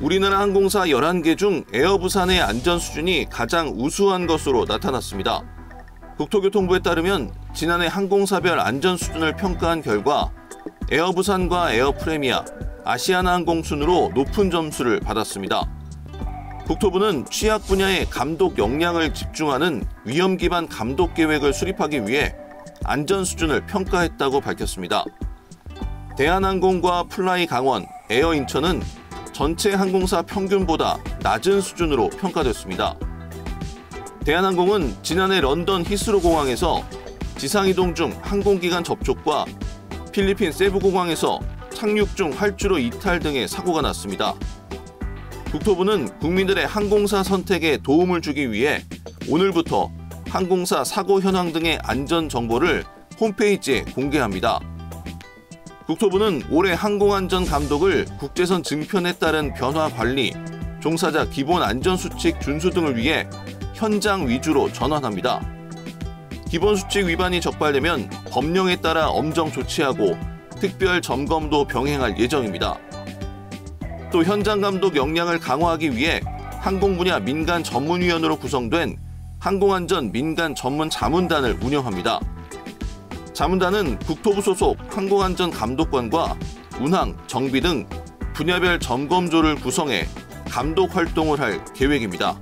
우리나라 항공사 11개 중 에어부산의 안전 수준이 가장 우수한 것으로 나타났습니다. 국토교통부에 따르면 지난해 항공사별 안전 수준을 평가한 결과 에어부산과 에어프레미아, 아시아나항공 순으로 높은 점수를 받았습니다. 국토부는 취약 분야의 감독 역량을 집중하는 위험 기반 감독 계획을 수립하기 위해 안전 수준을 평가했다고 밝혔습니다. 대한항공과 플라이 강원, 에어 인천은 전체 항공사 평균보다 낮은 수준으로 평가됐습니다. 대한항공은 지난해 런던 히스로 공항에서 지상이동 중 항공기 간 접촉과 필리핀 세부 공항에서 착륙 중 활주로 이탈 등의 사고가 났습니다. 국토부는 국민들의 항공사 선택에 도움을 주기 위해 오늘부터 항공사 사고 현황 등의 안전 정보를 홈페이지에 공개합니다. 국토부는 올해 항공안전 감독을 국제선 증편에 따른 변화 관리, 종사자 기본 안전수칙 준수 등을 위해 현장 위주로 전환합니다. 기본 수칙 위반이 적발되면 법령에 따라 엄정 조치하고 특별 점검도 병행할 예정입니다. 또 현장 감독 역량을 강화하기 위해 항공 분야 민간 전문위원으로 구성된 항공안전 민간 전문 자문단을 운영합니다. 자문단은 국토부 소속 항공안전 감독관과 운항, 정비 등 분야별 점검조를 구성해 감독 활동을 할 계획입니다.